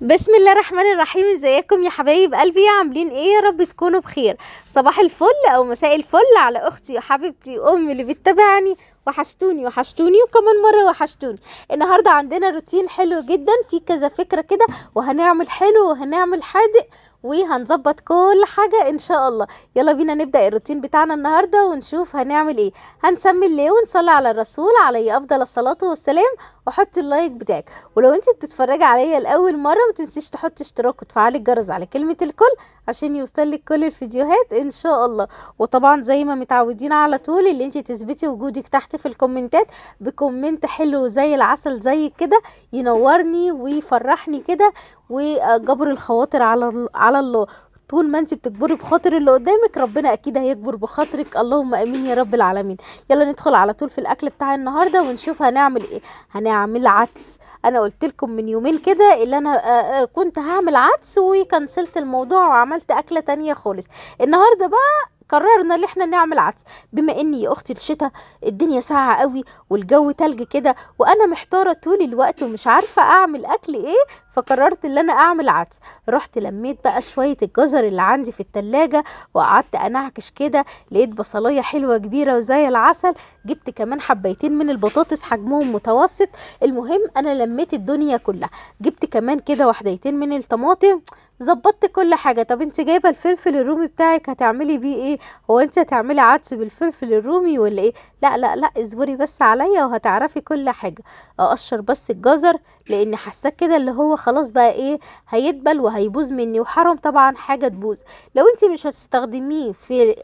بسم الله الرحمن الرحيم ازيكم يا حبايب قلبي؟ عاملين إيه؟ يا رب تكونوا بخير. صباح الفل أو مساء الفل على أختي وحبيبتي امي اللي بتتابعني. وحشتوني وحشتوني وكمان مرة وحشتوني. النهاردة عندنا روتين حلو جدا في كذا فكرة كده وهنعمل حلو وهنعمل حادق. وهنظبط كل حاجة إن شاء الله. يلا بينا نبدأ الروتين بتاعنا النهاردة ونشوف هنعمل إيه. هنسمي الله ونصلي على الرسول عليه أفضل الصلاة والسلام وحطي اللايك بتاعك. ولو انت بتتفرجي عليا لأول مرة ما تنسيش تحطي اشتراك وتفعلي الجرس على كلمة الكل. عشان يوصلك كل الفيديوهات إن شاء الله. وطبعا زي ما متعودين على طول اللي انت تثبتي وجودك تحت في الكومنتات بكومنت حلو زي العسل زي كده ينورني ويفرحني كده وجبر الخواطر على على الله. طول ما انت بتكبري بخاطر اللي قدامك ربنا أكيد هيكبر بخاطرك. اللهم آمين يا رب العالمين. يلا ندخل على طول في الأكل بتاع النهارده ونشوف هنعمل إيه. هنعمل عدس. أنا قلت لكم من يومين كده اللي أنا آآ آآ كنت هعمل عدس وكنسلت الموضوع وعملت أكلة تانية خالص. النهارده بقى قررنا إن إحنا نعمل عدس. بما إني يا أختي الشتاء الدنيا ساقعة قوي والجو تلج كده وأنا محتارة طول الوقت ومش عارفة أعمل أكل إيه فقررت إن أنا أعمل عدس. رحت لميت بقى شوية الجزر اللي عندي في التلاجة وقعدت أنعكش كده لقيت بصلاية حلوة كبيرة وزي العسل. جبت كمان حبيتين من البطاطس حجمهم متوسط. المهم أنا لميت الدنيا كلها. جبت كمان كده وحديتين من الطماطم. ظبطت كل حاجة. طب أنت جايبة الفلفل الرومي بتاعك هتعملي بيه إيه؟ هو أنت هتعملي عدس بالفلفل الرومي ولا إيه؟ لا لا لا اصبري بس عليا وهتعرفي كل حاجة. أقشر بس الجزر. لأن حاساه كده اللي هو خلاص بقى إيه هيدبل وهيبوظ مني وحرام طبعا حاجة تبوظ. لو انت مش هتستخدميه في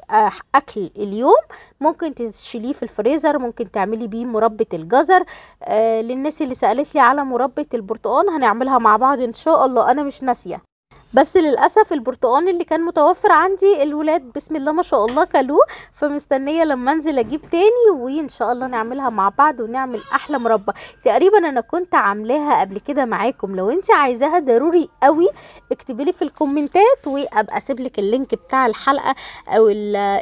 أكل اليوم ممكن تشيليه في الفريزر ممكن تعملي بيه مربى الجزر. آه للناس اللي سالت لي على مربى البرتقال هنعملها مع بعض إن شاء الله. أنا مش ناسية. بس للأسف البرتقال اللي كان متوفر عندي الولاد بسم الله ما شاء الله كلوه فمستنية لما أنزل أجيب تاني وإن شاء الله نعملها مع بعض ونعمل أحلى مربى. تقريبا أنا كنت عاملاها قبل كده معاكم لو أنت عايزاها ضروري قوي اكتبي لي في الكومنتات وأبقى أسيب لك ال link بتاع الحلقة أو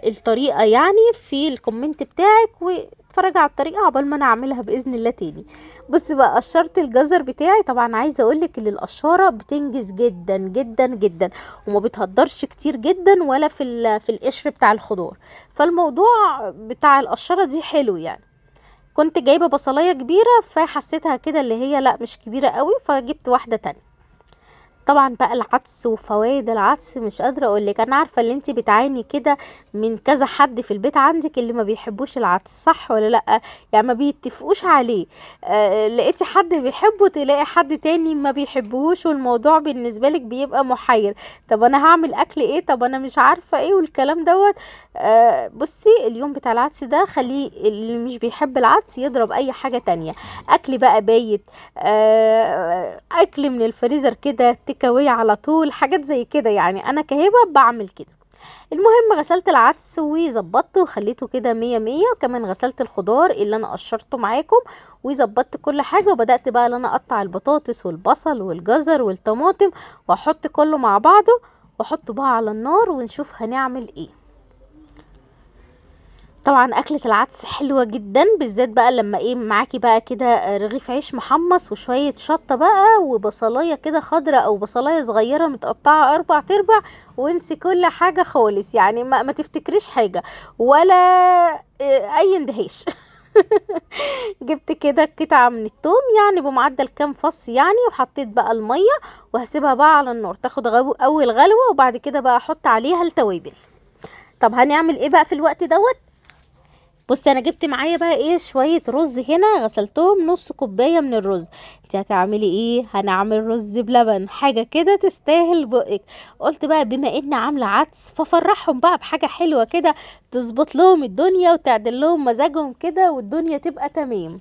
الطريقة يعني في ال comment بتاعك واتفرجي على الطريقة عقبال ما أنا أعملها بإذن الله تاني. بص بقى قشرت الجزر بتاعي. طبعا عايزة أقولك إن القشارة بتنجز جدا جدا جدا وما بتهدرش كتير جدا ولا في في القشر بتاع الخضار. فالموضوع بتاع القشارة دي حلو يعني. كنت جايبة بصلاية كبيرة فحسيتها كده اللي هي لأ مش كبيرة قوي فجبت واحدة تانية. طبعا بقى العدس وفوائد العدس مش قادرة أقول لك أنا عارفة اللي انت بتعاني كده من كذا حد في البيت عندك اللي ما بيحبوش العدس صح ولا لأ؟ يعني ما بيتفقوش عليه. آه لقيتي حد بيحبه تلاقي حد تاني ما بيحبوش والموضوع بالنسبة لك بيبقى محير. طب أنا هعمل أكل إيه؟ طب أنا مش عارفة إيه والكلام دوت. آه بصي اليوم بتاع العدس ده خليه اللي مش بيحب العدس يضرب أي حاجة تانية. أكل بقى بايت آه أكل من الفريزر كده تكاوي على طول حاجات زي كده يعني. أنا كهبة بعمل كده. المهم غسلت العدس وظبطته وخليته كده مية مية. وكمان غسلت الخضار اللي أنا قشرته معاكم وظبطت كل حاجة. وبدأت بقى إن أنا أقطع البطاطس والبصل والجزر والطماطم وأحط كله مع بعضه. وأحطه بقى على النار ونشوف هنعمل إيه. طبعا أكلة العدس حلوة جدا بالذات بقى لما إيه معاكي بقى كده رغيف عيش محمص وشوية شطة بقى وبصلاية كده خضرة أو بصلاية صغيرة متقطعة أربع تربع وانسي كل حاجة خالص. يعني ما, ما تفتكريش حاجة ولا أي اندهاش. جبت كده قطعة من التوم يعني بمعدل كام فص يعني وحطيت بقى المية وهسيبها بقى على النار. تاخد أول غلوة وبعد كده بقى أحط عليها التوابل. طب هنعمل إيه بقى في الوقت دوت؟ بصي أنا جبت معايا بقى إيه شوية رز هنا غسلتهم نص كوباية من الرز. انت هتعملي إيه؟ هنعمل رز بلبن. حاجة كده تستاهل بقك. قلت بقى بما اني عاملة عدس ففرحهم بقى بحاجة حلوة كده تظبط لهم الدنيا وتعدل لهم مزاجهم كده والدنيا تبقى تمام.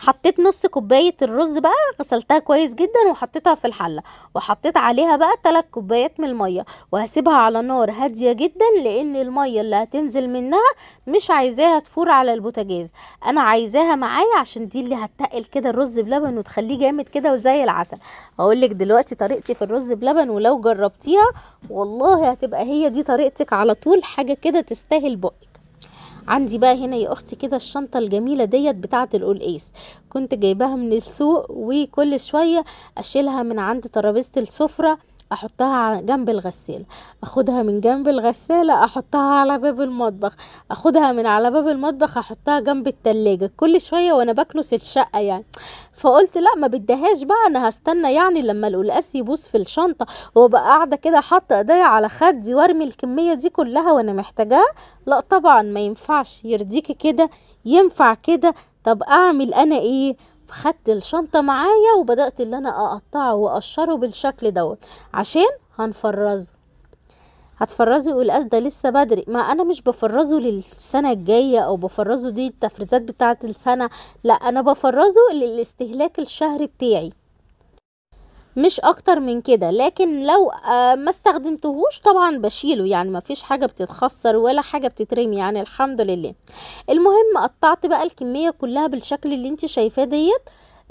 حطيت نص كوباية الرز بقى غسلتها كويس جدا وحطيتها في الحلة وحطيت عليها بقى 3 كوبايات من المية وهسيبها على نار هادية جدا لأن المية اللي هتنزل منها مش عايزاها تفور على البوتاجاز أنا عايزاها معايا عشان دي اللي هتقل كده الرز بلبن وتخليه جامد كده وزي العسل. هقول لك دلوقتي طريقتي في الرز بلبن ولو جربتيها والله هتبقى هي دي طريقتك على طول حاجة كده تستاهل بقك. عندي بقى هنا يا أختي كده الشنطة الجميلة ديت بتاعة القلقاس كنت جايباها من السوق وكل شوية أشيلها من عند ترابيزة السفرة أحطها جنب الغسالة. أخدها من جنب الغسالة أحطها على باب المطبخ. أخدها من على باب المطبخ أحطها جنب التلاجة. كل شوية وأنا بكنس الشقة يعني. فقلت لا ما بدهاش بقى. أنا هستنى يعني لما القلقاس يبوظ في الشنطة وأبقى قاعدة كده حاطة إيديا على خدي وأرمي الكمية دي كلها وأنا محتاجاها. لا طبعا ما ينفعش. يرضيكي كده ينفع كده. طب أعمل أنا إيه؟ فخدت الشنطة معايا وبدأت اللي أنا أقطعه وأقشره بالشكل دوت. عشان هنفرزه. هتفرزي القلقاس ده لسه بدري. ما أنا مش بفرزه للسنة الجاية أو بفرزه دي التفريزات بتاعة السنة. لا أنا بفرزه للاستهلاك الشهري بتاعي. مش أكتر من كده لكن لو آه ما استخدمتهوش طبعا بشيله يعني ما فيش حاجة بتتخسر ولا حاجة بتترمي يعني الحمد لله. المهم قطعت بقى الكمية كلها بالشكل اللي انت شايفاه ديت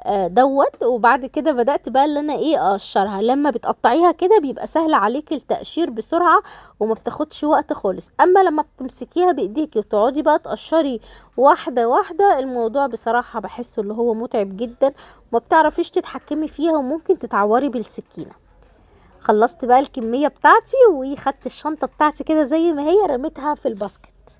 دوت. وبعد كده بدأت بقى اللي أنا إيه أقشرها. لما بتقطعيها كده بيبقى سهل عليكي التقشير بسرعة وما بتاخدش وقت خالص. أما لما بتمسكيها بإيديكي وتقعدي بقى تقشري واحدة واحدة الموضوع بصراحة بحسه اللي هو متعب جدا وما بتعرفيش تتحكمي فيها وممكن تتعوري بالسكينة. خلصت بقى الكمية بتاعتي وخدت الشنطة بتاعتي كده زي ما هي رميتها في الباسكت.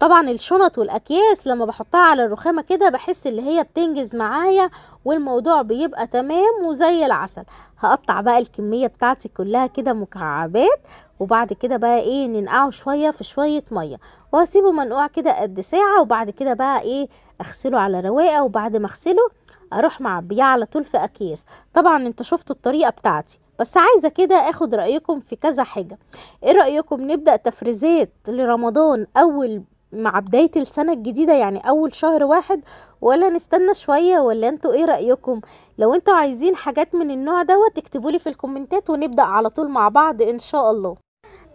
طبعا الشنط والأكياس لما بحطها على الرخامة كده بحس اللي هي بتنجز معايا والموضوع بيبقى تمام وزي العسل. هقطع بقى الكمية بتاعتي كلها كده مكعبات وبعد كده بقى إيه ننقعه شوية في شوية مية. وهسيبه منقوع كده قد ساعة وبعد كده بقى إيه أغسله على رواقة وبعد ما أغسله أروح معبيه على طول في أكياس. طبعا أنت شفتوا الطريقة بتاعتي بس عايزة كده آخد رأيكم في كذا حاجة. إيه رأيكم نبدأ تفريزات لرمضان أول مع بداية السنة الجديدة يعني أول شهر واحد ولا نستنى شوية ولا أنتوا إيه رأيكم؟ لو أنتوا عايزين حاجات من النوع دوت اكتبولي في الكومنتات ونبدأ على طول مع بعض إن شاء الله.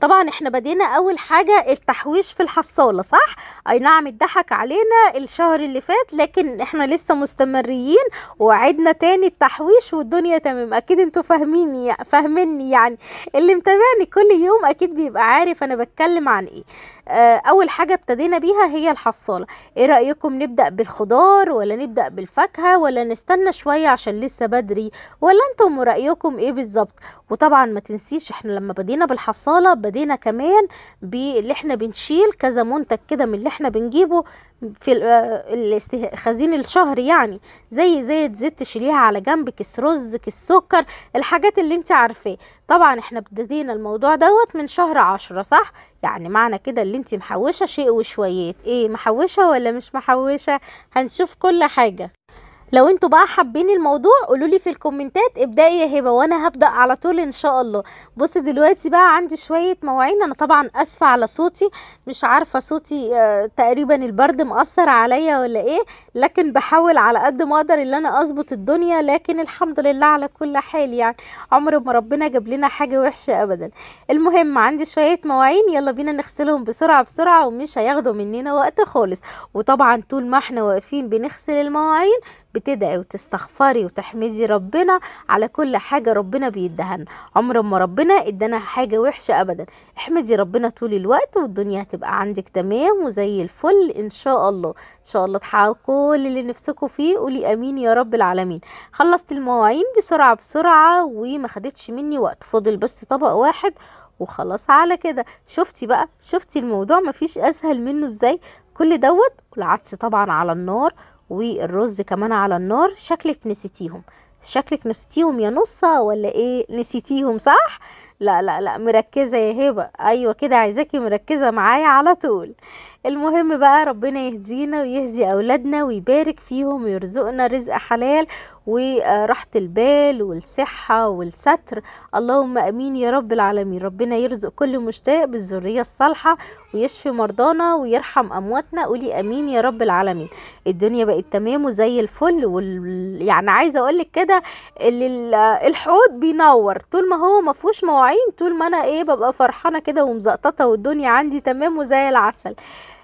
طبعا إحنا بدينا أول حاجة التحويش في الحصالة صح؟ أي نعم اتضحك علينا الشهر اللي فات لكن إحنا لسه مستمرين وعدنا تاني التحويش والدنيا تمام. أكيد أنتوا فاهميني فاهميني يعني. اللي متابعني كل يوم أكيد بيبقى عارف أنا بتكلم عن إيه. آه، أول حاجة ابتدينا بيها هي الحصالة. إيه رأيكم نبدأ بالخضار ولا نبدأ بالفاكهة ولا نستنى شوية عشان لسه بدري؟ ولا أنتم رأيكم إيه بالظبط؟ وطبعا ما تنسيش إحنا لما بدينا بالحصالة بدينا كمان باللي إحنا بنشيل كذا منتج كده من اللي إحنا بنجيبه في ال- آه، الشهر يعني. زي زيت زيت تشيليها على جنب كيس رز كيس سكر الحاجات اللي أنت عارفاه. طبعا إحنا ابتدينا الموضوع دوت من شهر عشرة صح؟ يعني معنى كده اللي أنت محوشة شيء وشويات. إيه محوشة ولا مش محوشة؟ هنشوف كل حاجة. لو أنتوا بقى حابين الموضوع قولولي في الكومنتات ابدأي يا هبة وأنا هبدأ على طول إن شاء الله. بصي دلوقتي بقى عندي شوية مواعين. أنا طبعا آسفة على صوتي. مش عارفة صوتي آه تقريبا البرد مأثر عليا ولا إيه لكن بحاول على قد ما أقدر إن أنا أظبط الدنيا لكن الحمد لله على كل حال يعني. عمر ما ربنا جاب لنا حاجة وحشة ابدا. المهم عندي شوية مواعين. يلا بينا نغسلهم بسرعة بسرعة ومش هياخدوا مننا وقت خالص. وطبعا طول ما إحنا واقفين بنغسل المواعين بتدعي وتستغفري وتحمدي ربنا على كل حاجة ربنا بيدهنا عمر ما ربنا ادانا حاجة وحشة ابدا. احمدي ربنا طول الوقت والدنيا هتبقى عندك تمام وزي الفل إن شاء الله. إن شاء الله تحققوا كل اللي نفسكم فيه. قولي آمين يا رب العالمين. خلصت المواعين بسرعة بسرعة وما خدتش مني وقت. فاضل بس طبق واحد وخلاص على كده. شفتي بقى؟ شفتي الموضوع؟ مفيش أسهل منه إزاي؟ كل دوت والعدس طبعا على النار والرز كمان على النار شكلك نسيتيهم. شكلك نسيتيهم يا نصة ولا إيه؟ نسيتيهم صح؟ لا لا لا مركزة يا هبة. أيوه كده عايزاكي مركزة معايا على طول. المهم بقى ربنا يهدينا ويهدي أولادنا ويبارك فيهم ويرزقنا رزق حلال وراحة البال والصحة والستر. اللهم آمين يا رب العالمين. ربنا يرزق كل مشتاق بالذرية الصالحة ويشفي مرضانا ويرحم أمواتنا. قولي آمين يا رب العالمين. الدنيا بقت تمام وزي الفل وال... يعني عايزة أقول لك كده ال- ال- الحوض بينور. طول ما هو ما فيهوش مواعين طول ما أنا إيه ببقى فرحانة كده ومزقططة والدنيا عندي تمام وزي العسل.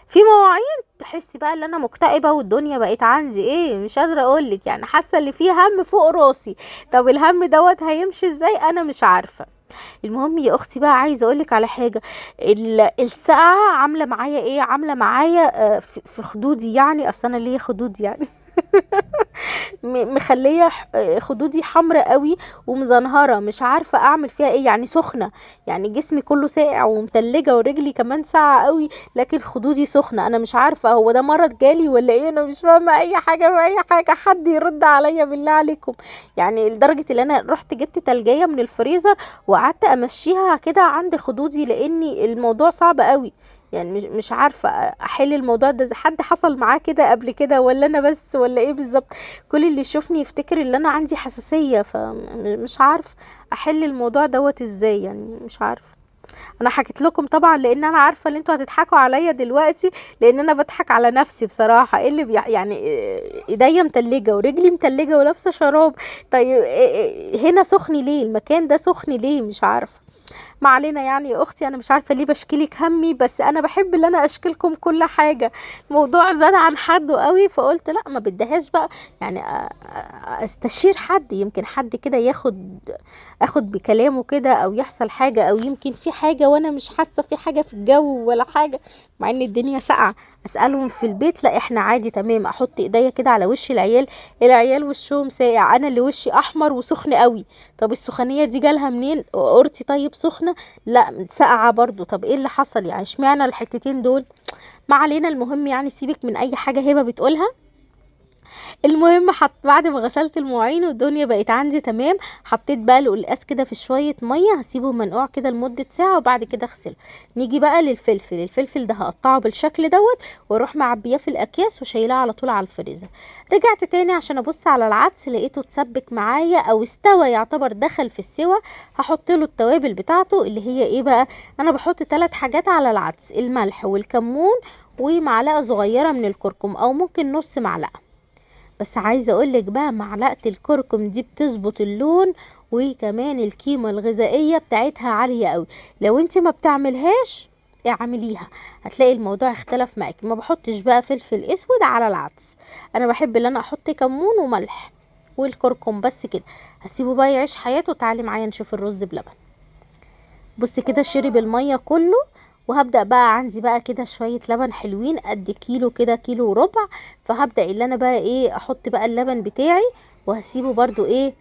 في مواعين تحسي بقى إن أنا مكتئبة والدنيا بقت عندي إيه مش قادرة أقولك يعني حاسة إن في هم فوق راسي. طب الهم دوت هيمشي إزاي؟ أنا مش عارفة. المهم يا أختي بقى عايزة أقولك على حاجة. ال- السقعه عاملة معايا إيه؟ عاملة معايا آه، في خدودي يعني أصل أنا ليا خدود يعني. مخلية خدودي حمراء قوي ومزنهرة مش عارفة أعمل فيها إيه يعني سخنة يعني جسمي كله ساقع ومتلجة ورجلي كمان ساقعة قوي لكن خدودي سخنة. أنا مش عارفة هو ده مرض جالي ولا إيه أنا مش فاهمة أي حاجة في اي حاجة حد يرد عليا بالله عليكم. يعني لدرجة إن أنا رحت جبت تلجية من الفريزر وقعدت أمشيها كده عند خدودي لأني الموضوع صعب قوي. يعني مش عارفة أحل الموضوع ده حد حصل معاه كده قبل كده ولا أنا بس ولا إيه بالظبط؟ كل اللي يشوفني يفتكر إن أنا عندي حساسية فمش عارف أحل الموضوع دوت إزاي يعني مش عارفة. أنا حكيت لكم طبعا لأن أنا عارفة إن أنتوا هتضحكوا عليا دلوقتي لأن أنا بضحك على نفسي بصراحة. إيه اللي. يعني إيديا متلجة ورجلي متلجة ولابسة شراب. طيب إيه- إيه، هنا سخن ليه؟ المكان ده سخن ليه؟ مش عارفة. ما علينا يعني يا أختي أنا مش عارفة ليه بشكيلك همي بس أنا بحب ان أنا أشكلكم كل حاجة. الموضوع زاد عن حده قوي فقلت لا ما بدهاش بقى. يعني أستشير حد يمكن حد كده ياخد اخد بكلامه كده أو يحصل حاجة أو يمكن في حاجة وأنا مش حاسة في حاجة في الجو ولا حاجة مع إن الدنيا ساقعة. أسألهم في البيت لا إحنا عادي تمام. أحط إيديا كده على وش العيال العيال وشهم ساقع. أنا اللي وشي أحمر وسخن قوي. طب السخونيه دي جالها منين؟ قرتي طيب سخنة؟ لا ساقعة برضو طب إيه اللي حصل يعني؟ اشمعنى الحتتين دول؟ ما علينا المهم يعني سيبك من أي حاجة هبة بتقولها. المهم حط بعد ما غسلت المواعين والدنيا بقت عندي تمام حطيت بقى القلقاس كده في شوية مية هسيبه منقوع كده لمدة ساعة وبعد كده اغسله. نيجي بقى للفلفل الفلفل ده هقطعه بالشكل دوت وأروح معبياه في الأكياس وشايلاه على طول على الفريزر. رجعت تاني عشان أبص على العدس لقيته اتسبك معايا أو استوى يعتبر دخل في السوا هحط له التوابل بتاعته اللي هي إيه بقى أنا بحط ثلاث حاجات على العدس الملح والكمون ومعلقة صغيرة من الكركم أو ممكن نص معلقة. بس عايزة أقولك بقى معلقة الكركم دي بتظبط اللون وكمان القيمه الغذائية بتاعتها عالية قوي لو انت ما بتعملهاش اعمليها. هتلاقي الموضوع اختلف معاكي. ما بحطش بقى فلفل أسود على العدس. أنا بحب إن أنا أحط كمون وملح والكركم بس كده. هسيبه بقى يعيش حياته تعالي معايا نشوف الرز بلبن. بصي كده شرب المية كله وهبدأ بقى عندي بقى كده شوية لبن حلوين قد كيلو كده كيلو وربع. فهبدأ اللي أنا بقى إيه أحط بقى اللبن بتاعي وهسيبه برضو إيه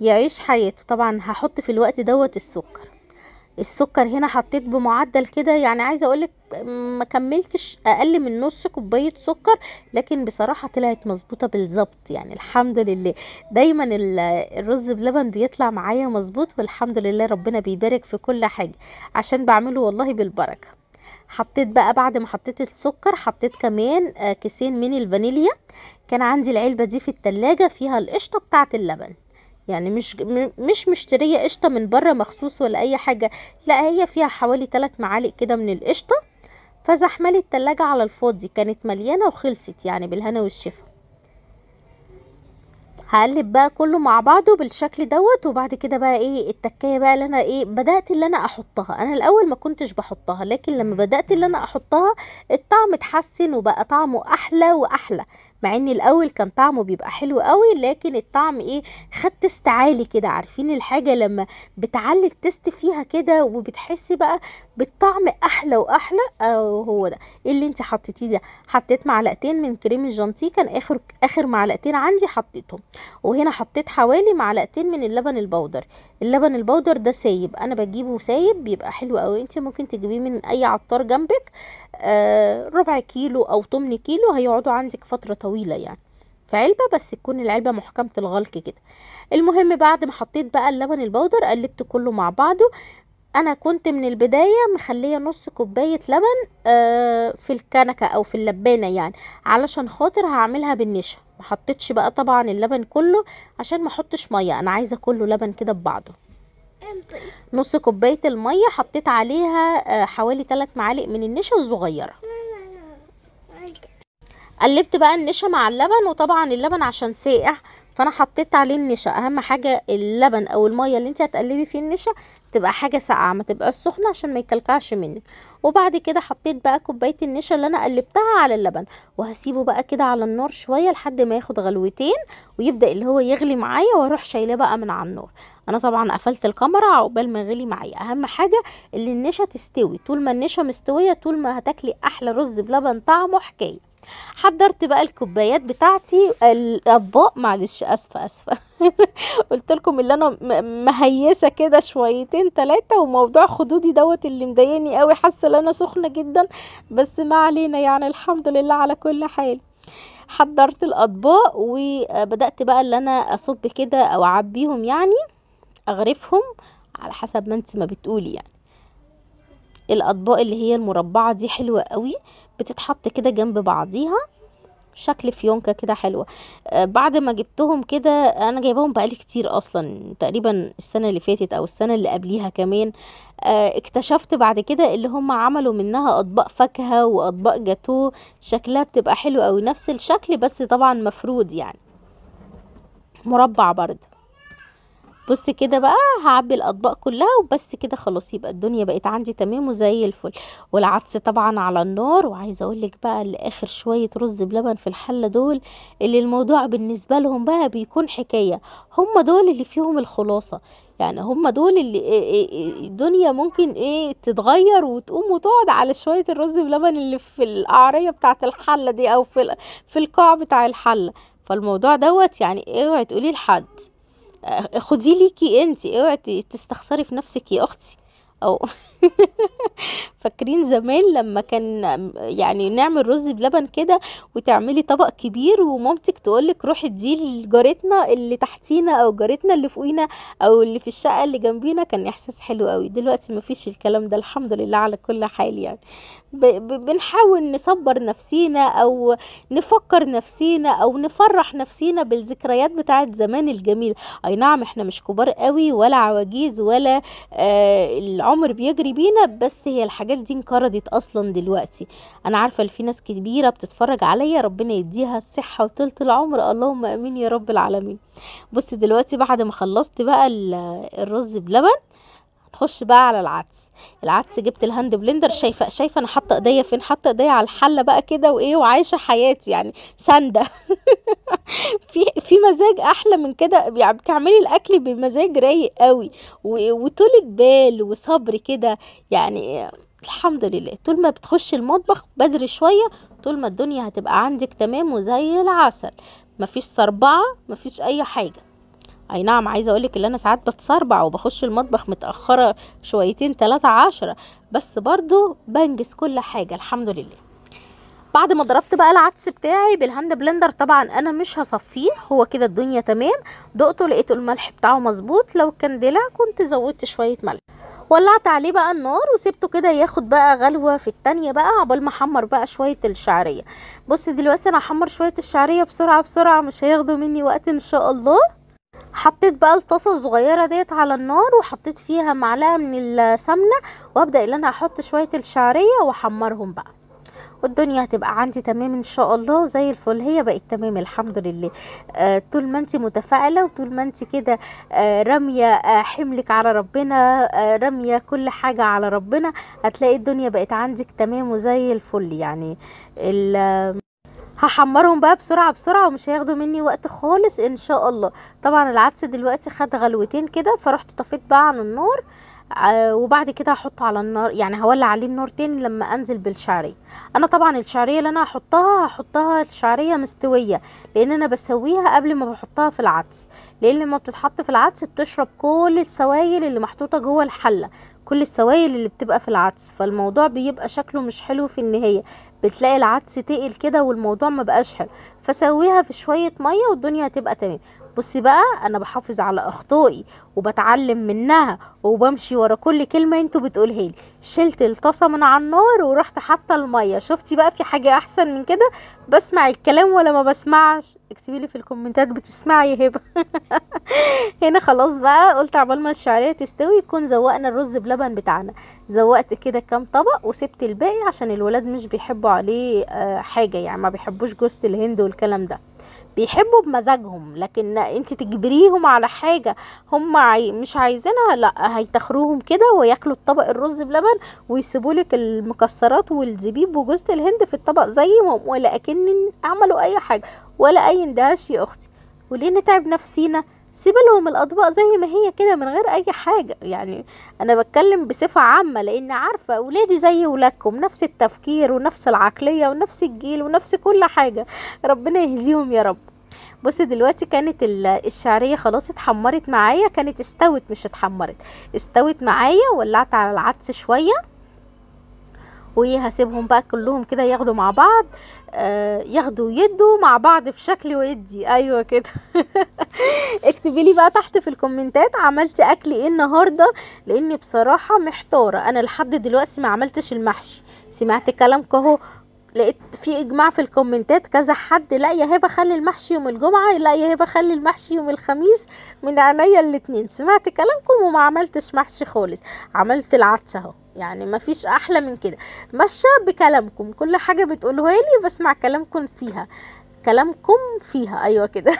يعيش حياته. طبعا هحط في الوقت دوت السكر. السكر هنا حطيت بمعدل كده يعني عايزة أقولك ما كملتش أقل من نص كوباية سكر لكن بصراحة طلعت مظبوطة بالظبط يعني الحمد لله. دايما ال- الرز بلبن بيطلع معايا مظبوط والحمد لله ربنا بيبارك في كل حاجة. عشان بعمله والله بالبركة. حطيت بقى بعد ما حطيت السكر حطيت كمان آه، كيسين من الفانيليا. كان عندي العلبة دي في التلاجة فيها القشطة بتاعة اللبن. يعني مش مش مشترية قشطة من بره مخصوص ولا أي حاجة. لا هي فيها حوالي 3 معالق كده من القشطة. فزحملي التلاجة على الفاضي. كانت مليانة وخلصت يعني بالهنا والشفا. هقلب بقى كله مع بعضه بالشكل دوت. وبعد كده بقى إيه التكاية بقى اللي أنا إيه بدأت اللي أنا أحطها. أنا الأول ما كنتش بحطها لكن لما بدأت اللي أنا أحطها الطعم اتحسن وبقى طعمه أحلى وأحلى. مع إن الأول كان طعمه بيبقى حلو قوي لكن الطعم إيه خد taste عالي كده عارفين الحاجة لما بتعلي ال taste فيها كده وبتحسي بقى بالطعم أحلى وأحلى آه هو ده. اللي انت حطيتيه ده حطيت معلقتين من كريم الشانتيه كان آخر آخر معلقتين عندي حطيتهم. وهنا حطيت حوالي معلقتين من اللبن البودر. اللبن البودر ده سايب أنا بجيبه سايب بيبقى حلو قوي انت ممكن تجيبيه من أي عطار جنبك آه ربع كيلو أو تمن كيلو هيقعدوا عندك فترة طويلة يعني. في علبة بس تكون العلبة محكمة الغلق كده. المهم بعد ما حطيت بقى اللبن البودر قلبت كله مع بعضه. أنا كنت من البداية مخلية نص كوباية لبن آه في الكنكة أو في اللبانة يعني علشان خاطر هعملها بالنشا. ما حطيتش بقى طبعا اللبن كله عشان ما احطش مية. أنا عايزة كله لبن كده ببعضه. نص كوباية المية حطيت عليها آه، حوالي 3 معالق من النشا الصغيرة. قلبت بقى النشا مع اللبن وطبعا اللبن عشان ساقع فأنا حطيت عليه النشا. أهم حاجة اللبن أو المية اللي انت هتقلبي فيه النشا تبقى حاجة ساقعة ما تبقاش سخنة عشان ما يكلكعش منك. وبعد كده حطيت بقى كوباية النشا اللي أنا قلبتها على اللبن. وهسيبه بقى كده على النار شوية لحد ما ياخد غلوتين ويبدأ اللي هو يغلي معايا وأروح شايلاه بقى من على النار. أنا طبعا قفلت الكاميرا عقبال ما يغلي معايا. أهم حاجة اللي النشا تستوي. طول ما النشا مستوية طول ما هتاكلي أحلى رز بلبن طعمه حكاية. حضرت بقى الكوبايات بتاعتي الأطباق معلش آسفة آسفة. قلت لكم اللي أنا مهيسة كده شويتين ثلاثة وموضوع خدودي دوت اللي مضايقني قوي حاسة إن أنا سخنة جدا بس ما علينا يعني الحمد لله على كل حال. حضرت الأطباق وبدأت بقى اللي أنا أصب كده أو أعبيهم يعني أغرفهم على حسب ما أنت ما بتقولي يعني. الأطباق اللي هي المربعة دي حلوة قوي بتتحط كده جنب بعضيها شكل فيونكة كده حلوة. آه بعد ما جبتهم كده أنا جايباهم بقالي كتير أصلا تقريبا السنة اللي فاتت أو السنة اللي قبليها كمان. آه اكتشفت بعد كده اللي هم عملوا منها أطباق فاكهة وأطباق جاتو شكلها بتبقى حلو قوي نفس الشكل بس طبعا مفرود يعني. مربع برضه. بص كده بقى هعبي الأطباق كلها وبس كده خلاص يبقى الدنيا بقت عندي تمام وزي الفل. والعدس طبعا على النار وعايزة أقول لك بقى اللي اخر شوية رز بلبن في الحلة دول اللي الموضوع بالنسبة لهم بقى بيكون حكاية. هم دول اللي فيهم الخلاصة. يعني هم دول اللي الدنيا ممكن إيه تتغير وتقوم وتقعد على شوية الرز بلبن اللي في القعريه بتاعة الحلة دي أو في في القاع بتاع الحلة. فالموضوع دوت يعني اوعي تقولي لحد. خديه ليكي انت اوعي تستخسري في نفسك يا أختي. أو فاكرين زمان لما كان يعني نعمل رز بلبن كده وتعملي طبق كبير ومامتك تقولك روحي اديه لجارتنا اللي تحتينا أو جارتنا اللي فوقينا أو اللي في الشقة اللي جنبينا كان إحساس حلو قوي دلوقتي مفيش الكلام ده الحمد لله على كل حال يعني. بنحاول نصبر نفسينا أو نفكر نفسينا أو نفرح نفسينا بالذكريات بتاعت زمان الجميل. أي نعم إحنا مش كبار قوي ولا عواجيز ولا آه العمر بيجري بينا بس هي الحاجات دي انقرضت أصلا دلوقتي. أنا عارفة إن في ناس كبيرة بتتفرج عليا ربنا يديها الصحة وطولة العمر. اللهم آمين يا رب العالمين. بص دلوقتي بعد ما خلصت بقى الرز بلبن نخش بقى على العدس. العدس جبت ال hand blender شايفه شايفة أنا حاطة إيديا فين؟ حاطة إيديا على الحلة بقى كده وإيه وعايشة حياتي يعني. ساندة. في في مزاج أحلى من كده. يعني بتعملي الأكل بمزاج رايق قوي. وطولة بال وصبر كده. يعني الحمد لله. طول ما بتخش المطبخ بدري شوية طول ما الدنيا هتبقى عندك تمام وزي العسل. مفيش صربعة مفيش أي حاجة. أي نعم عايزة أقولك إن أنا ساعات بتصربع وبخش المطبخ متأخرة شويتين تلاتة عشرة بس برضو بنجز كل حاجة الحمد لله. بعد ما ضربت بقى العدس بتاعي بال hand blender طبعا أنا مش هصفيه هو كده الدنيا تمام. دقته لقيته الملح بتاعه مظبوط لو كان دلع كنت زودت شوية ملح. ولعت عليه بقى النار وسبته كده ياخد بقى غلوة في التانية بقى عقبال ما احمر بقى شوية الشعرية. بص دلوقتي أنا هحمر شوية الشعرية بسرعة بسرعة مش هياخدوا مني وقت إن شاء الله. حطيت بقى الطاسة الصغيرة ديت على النار وحطيت فيها معلقة من السمنة وأبدأ إن أنا أحط شوية الشعرية وأحمرهم بقى. والدنيا هتبقى عندي تمام إن شاء الله وزي الفل. هي بقت تمام الحمد لله. آه طول ما انت متفائلة وطول ما انت كده آه رامية آه حملك على ربنا آه رامية كل حاجة على ربنا هتلاقي الدنيا بقت عندك تمام وزي الفل يعني. هحمرهم بقى بسرعة بسرعة ومش هياخدوا مني وقت خالص إن شاء الله. طبعا العدس دلوقتي خد غلوتين كده فرحت طفيت بقى عن النار آه وبعد كده هحطه على النار يعني هولع عليه النار تاني لما أنزل بالشعرية. أنا طبعا الشعرية اللي أنا هحطها هحطها الشعريه مستوية لأن أنا بسويها قبل ما بحطها في العدس. لأن لما بتتحط في العدس بتشرب كل السوائل اللي محطوطة جوه الحلة كل السوائل اللي بتبقى في العدس. فالموضوع بيبقى شكله مش حلو في النهاية. بتلاقي العدس تقل كده والموضوع ما بقاش حلو فسويها في شوية مية والدنيا هتبقى تمام. بصي بقى أنا بحافظ على أخطائي وبتعلم منها وبمشي ورا كل كلمة أنتوا بتقولها لي شلت الطاسة من على النار ورحت حاطة المية. شفتي بقى في حاجة أحسن من كده؟ بسمع الكلام ولا ما بسمعش؟ اكتبي لي في الكومنتات بتسمعي يا هبه هنا خلاص بقى قلت عبال ما الشعرية تستوي يكون زوقنا الرز بلبن بتاعنا. زوقت كده كام طبق وسبت الباقي عشان الولاد مش بيحبوا عليه آه حاجة يعني ما بيحبوش جوزة الهند والكلام ده. بيحبوا بمزاجهم لكن انت تجبريهم على حاجة هم عاي... مش عايزينها لا هيتخروهم كده وياكلوا الطبق الرز بلبن ويسيبوا لك المكسرات والزبيب وجوز الهند في الطبق زي ما ولا اكن عملوا أي حاجة ولا أي اندهاش يا أختي. وليه نتعب نفسينا؟ سيب لهم الأطباق زي ما هي كده من غير أي حاجة. يعني أنا بتكلم بصفة عامة لأن عارفة اولادي زي ولادكم نفس التفكير ونفس العقلية ونفس الجيل ونفس كل حاجة. ربنا يهديهم يا رب. بص دلوقتي كانت الشعرية خلاص اتحمرت معايا كانت استوت مش اتحمرت. استوت معايا ولعت على العدس شوية وهسيبهم بقى كلهم كده ياخدوا مع بعض. ياخدوا يدوا مع بعض بشكل ودي. أيوه كده. اكتبي لي بقى تحت في الكومنتات عملتي أكل إيه النهارده لأني بصراحة محتارة. أنا لحد دلوقتي ما عملتش المحشي. سمعت كلامك أهو لقيت في إجماع في الكومنتات كذا حد لا يا هبه خلي المحشي يوم الجمعة لا يا هبه خلي المحشي يوم الخميس من عينيا الاتنين. سمعت كلامكم وما عملتش محشي خالص. عملت العدس أهو. يعني ما فيش أحلى من كده. ماشية بكلامكم. كل حاجة بتقولوها لي بسمع كلامكم فيها. كلامكم فيها. أيوه كده.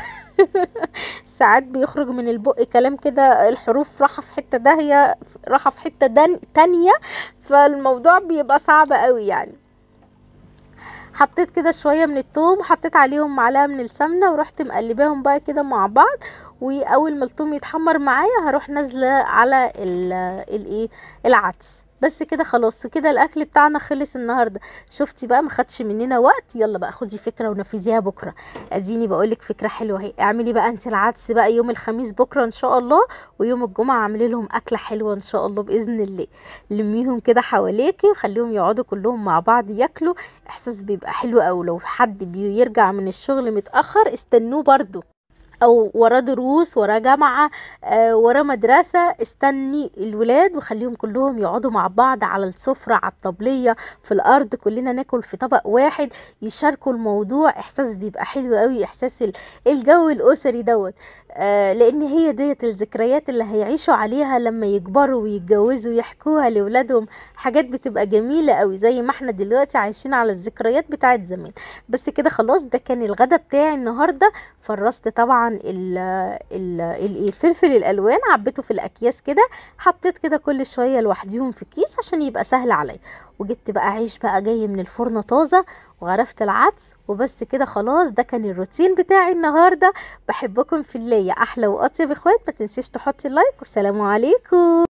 ساعات بيخرج من البق كلام كده. الحروف راحة في حتة داهية راحة في حتة تانية. فالموضوع بيبقى صعب قوي يعني. حطيت كده شوية من التوم حطيت عليهم معلقة من السمنة ورحت مقلباهم بقى كده مع بعض وأول ما التوم يتحمر معايا هروح نازلة على الايه العدس. بس كده خلاص كده الأكل بتاعنا خلص النهارده. شفتي بقى ما خدش مننا وقت. يلا بقى خدي فكرة ونفذيها بكرة. اديني بقولك فكرة حلوة اهي. اعملي بقى انت العدس بقى يوم الخميس بكرة إن شاء الله ويوم الجمعة اعملي لهم أكلة حلوة إن شاء الله بإذن الله. لميهم كده حواليكي وخليهم يقعدوا كلهم مع بعض ياكلوا. إحساس بيبقى حلو قوي لو حد بيرجع من الشغل متأخر استنوه برده أو وراه دروس وراه جامعة آه وراه مدرسة استني الولاد وخليهم كلهم يقعدوا مع بعض على السفرة على الطبلية في الأرض كلنا ناكل في طبق واحد يشاركوا الموضوع. إحساس بيبقى حلو قوي إحساس الجو الأسري دوت. آه لأن هي ديت الذكريات اللي هيعيشوا عليها لما يكبروا ويتجوزوا ويحكوها لاولادهم حاجات بتبقى جميلة قوي زي ما إحنا دلوقتي عايشين على الذكريات بتاعت زمان. بس كده خلاص ده كان الغدا بتاعي النهارده. فرست طبعا الفلفل الألوان عبيته في الأكياس كده حطيت كده كل شوية لوحديهم في كيس عشان يبقى سهل عليا. وجبت بقى عيش بقى جاي من الفرن طازة وغرفت العدس وبس كده خلاص ده كان الروتين بتاعي النهارده. بحبكم في الله يا أحلى وأطيب إخوات ما تنسيش تحطي ال like والسلام عليكم.